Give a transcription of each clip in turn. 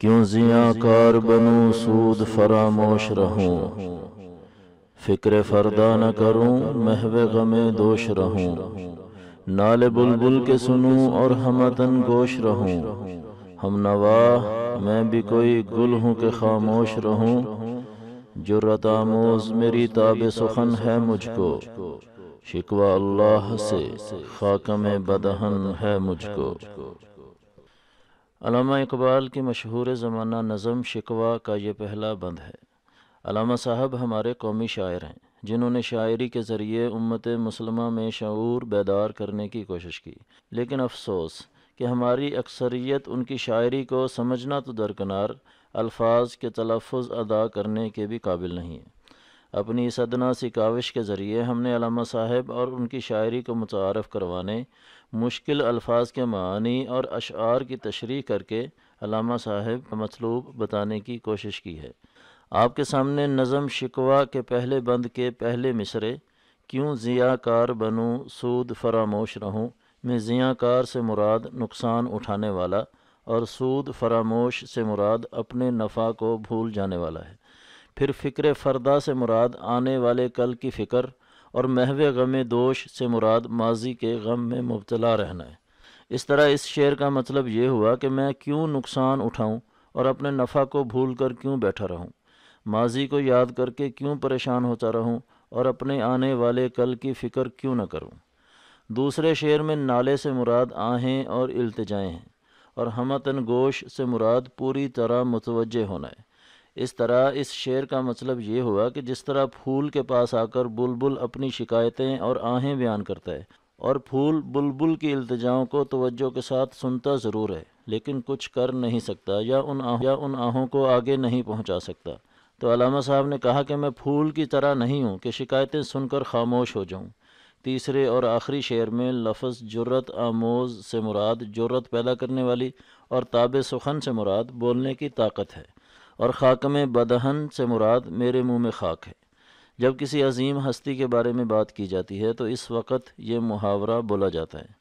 क्यों जिया कार बनूं सूद फरामोश रहूँ? फ़िक्र फरदा न करूँ महवे गमे दोष रहूँ। नाले बुलबुल के सुनूं और हमतन गोश रहूँ। हम नवा मैं भी कोई गुल हूँ के खामोश रहूँ। जुर्रत आमोज मेरी ताब सुखन है मुझको। शिकवा अल्लाह से खाकम बदहन है मुझको। अलामा इकबाल की मशहूर ज़माना नज़म शिकवा का ये पहला बंद है। अलामा साहब हमारे कौमी शायर हैं, जिन्होंने शायरी के ज़रिए उम्मत मुसलमा में शूर बेदार करने की कोशिश की। लेकिन अफसोस कि हमारी अक्सरियत उनकी शायरी को समझना तो दरकनार, अल्फाज के तलफ़ अदा करने के भी काबिल नहीं है। अपनी इस अदना सी काविश के ज़रिए हमने अलामा साहब और उनकी शायरी को मुतारफ़ करवाने, मुश्किल अल्फाज के मानी और अशार की तशरी करके अलामा साहब का मतलूब बताने की कोशिश की है। आपके सामने नज़म शिकवा के पहले बंद के पहले मिसरे, क्यों ज़ियाकार बनूँ, सूद फरामोश रहूँ, में ज़ियाकार से मुराद नुकसान उठाने वाला और सूद फरामोश से मुराद अपने नफ़ा को भूल जाने वाला है। फिर फ़िक्र फ़रदा से मुराद, आने वाले कल की फ़िक्र और महव गम दोष से मुराद, माजी के गम में मुबतला रहना है। इस तरह इस शेर का मतलब ये हुआ कि मैं क्यों नुकसान उठाऊं और अपने नफ़ा को भूल कर क्यों बैठा रहूँ? माजी को याद करके क्यों परेशान होता रहूँ और अपने आने वाले कल की फ़िक्र क्यों न करूँ? दूसरे शेर में नाले से मुराद आहें और इल्तजाएँ हैं और हमतन गोश से मुराद पूरी तरह मुतवजह होना है। इस तरह इस शेर का मतलब ये हुआ कि जिस तरह फूल के पास आकर बुलबुल अपनी शिकायतें और आहें बयान करता है और फूल बुलबुल की इल्तजाओं को तवज्जो के साथ सुनता ज़रूर है लेकिन कुछ कर नहीं सकता या उन आह, या उन आहों को आगे नहीं पहुँचा सकता। तो अलामा साहब ने कहा कि मैं फूल की तरह नहीं हूँ कि शिकायतें सुनकर खामोश हो जाऊँ। तीसरे और आखिरी शेर में लफ्ज़ जुर्रत आमोज से मुराद जुर्रत पैदा करने वाली और ताब सुखन से मुराद बोलने की ताकत है। और ख़ाकम बदहन से मुराद मेरे मुँह में खाक है। जब किसी अजीम हस्ती के बारे में बात की जाती है तो इस वक्त ये मुहावरा बोला जाता है।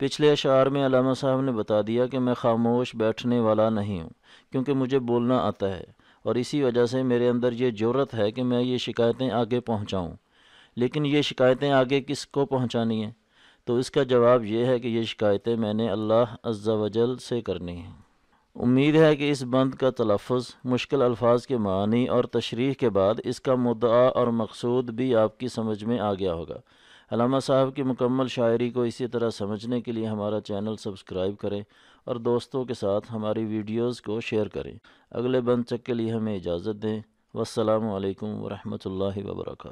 पिछले अशार में अलामा साहब ने बता दिया कि मैं खामोश बैठने वाला नहीं हूँ, क्योंकि मुझे बोलना आता है, और इसी वजह से मेरे अंदर ये ज़रूरत है कि मैं ये शिकायतें आगे पहुँचाऊँ। लेकिन ये शिकायतें आगे किस को पहुँचानी हैं? तो इसका जवाब ये है कि ये शिकायतें मैंने अल्लाह अज्जा वजल से करनी हैं। उम्मीद है कि इस बंद का तलफ़ मुश्किल अल्फाज के मानी और तशरीह के बाद इसका मुद्दा और मकसूद भी आपकी समझ में आ गया होगा। अलामा साहब की मुकम्मल शायरी को इसी तरह समझने के लिए हमारा चैनल सब्सक्राइब करें और दोस्तों के साथ हमारी वीडियोज़ को शेयर करें। अगले बंद चक के लिए हमें इजाज़त दें। वालकम वरहमल वर्का